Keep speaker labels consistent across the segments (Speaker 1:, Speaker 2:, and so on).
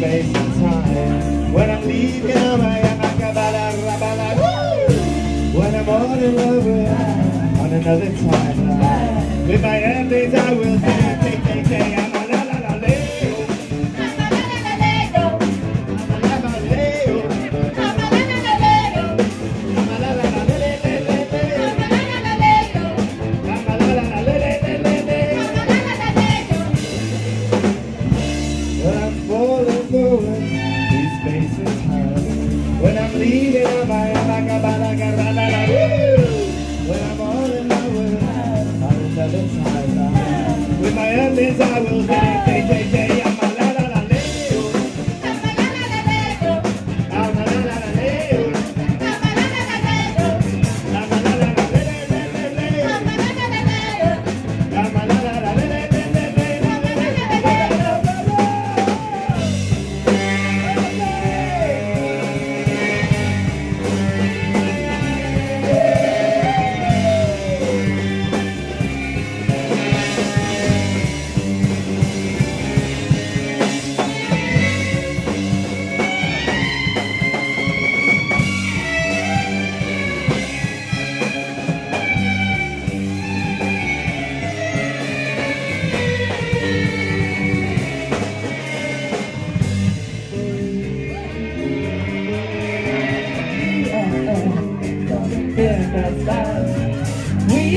Speaker 1: place and time. When I'm leaving, I'm a When I'm all in love with her, on another timeline. With my end I will say, take, take, take. With my enemies I will
Speaker 2: die.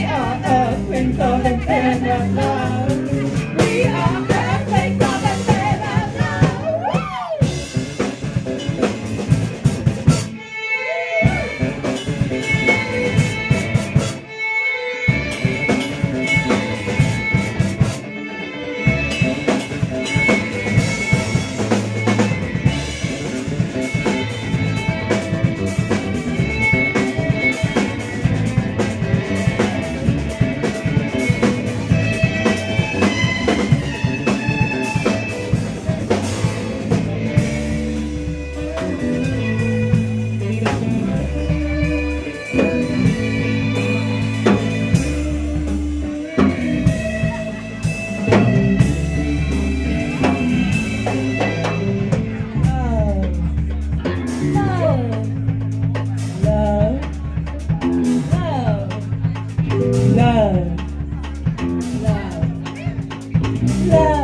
Speaker 2: are up when for the. Yeah.